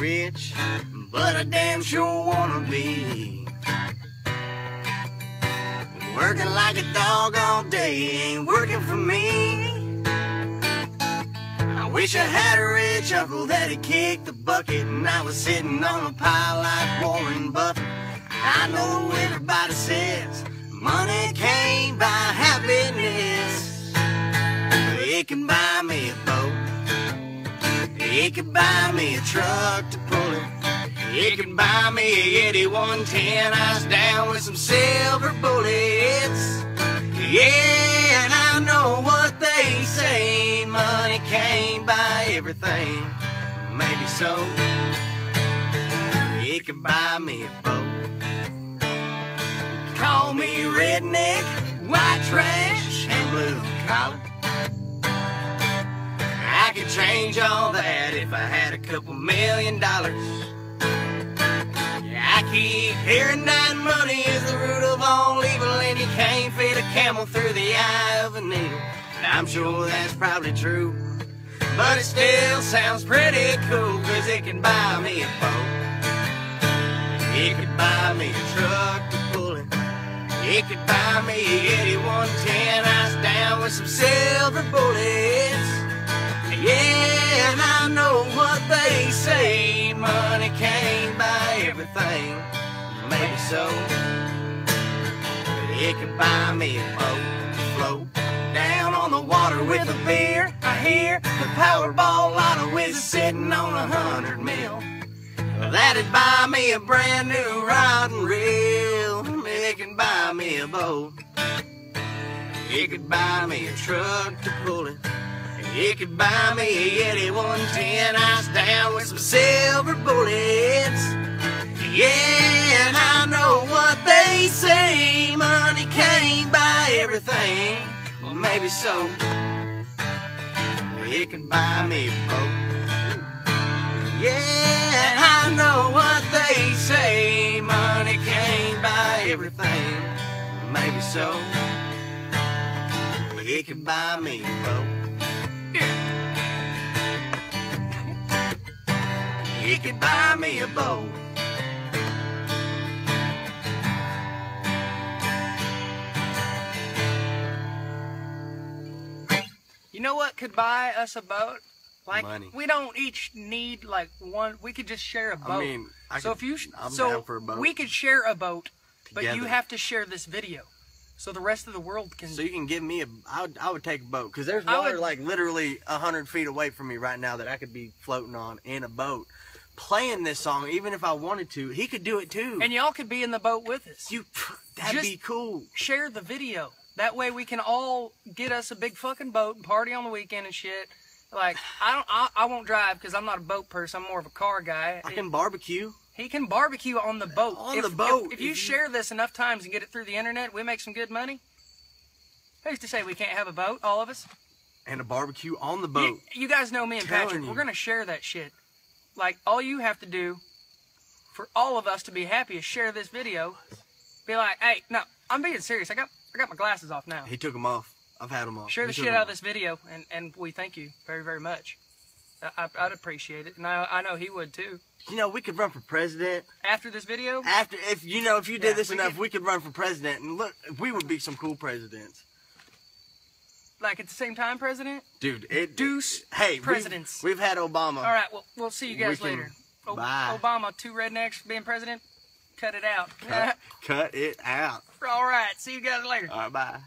but I damn sure wanna be. Working like a dog all day ain't working for me. I wish I had a rich uncle that'd kick the bucket and I was sitting on a pile like Warren Buffett. I know everybody says money can't buy happiness, but it can buy me a boat. It can buy me a truck to pull it. It can buy me a Yeti 110 eyes down with some silver bullets. Yeah, and I know what they say. Money can't buy everything. Maybe so. It can buy me a boat. Call me redneck, white trash, and blue collar. Could change all that if I had a couple million dollars. Yeah, I keep hearing that money is the root of all evil, and you can't fit a camel through the eye of a needle. And I'm sure that's probably true, but it still sounds pretty cool, cause it can buy me a boat. It could buy me a truck to pull it. It could buy me a Yeti 110 ice down with some silver bullets. Maybe so. But it can buy me a boat to float down on the water with a beer. I hear the Powerball lotto is sitting on a hundred mil. That'd buy me a brand new rod and reel. It can buy me a boat. It could buy me a truck to pull it. It could buy me a Yeti 110 ice down with some silver bullets. Everything. Well, maybe so. It can buy me a boat. Yeah, I know what they say. Money can't buy everything. Maybe so. But it can buy me a boat. It could buy me a boat. You know what could buy us a boat? Like Money. we don't each need like one. We could just share a boat. I mean, I so could- if you I'm so down for a boat. we could share a boat, but you have to share this video, so the rest of the world can. So you can give me a. I would, I would take a boat because there's water would- like literally a hundred feet away from me right now that I could be floating on in a boat, playing this song. Even if I wanted to, he could do it too. and y'all could be in the boat with us. you, that'd Just- be cool. share the video. That way we can all get us a big fucking boat and party on the weekend and shit. Like I don't, I, I won't drive because I'm not a boat person. I'm more of a car guy. I can barbecue. He can barbecue on the boat. On if, the boat, If, if you if you- share this enough times and get it through the internet, we make some good money. Who's to say we can't have a boat, all of us? and a barbecue on the You, boat. you guys know me and Telling Patrick. you. We're gonna share that shit. Like all you have to do for all of us to be happy is share this video. Be like, hey, no, I'm being serious. I got I got my glasses off now. He took them off. I've had them off. Share the shit out of this video, and, and we thank you very, very much. I, I'd appreciate it, and I, I know he would too. You know, we could run for president After this video, after if you know if you did Yeah, this we enough, could- we could run for president and look, we would be some cool presidents, like at the same time, President. dude. It Deuce hey we've- presidents. We've, had Obama. All right, well, we'll see you guys can- later. O- bye. Obama, two rednecks being president. Cut it out. Cut, cut it out. All right, see you guys later. All right, bye.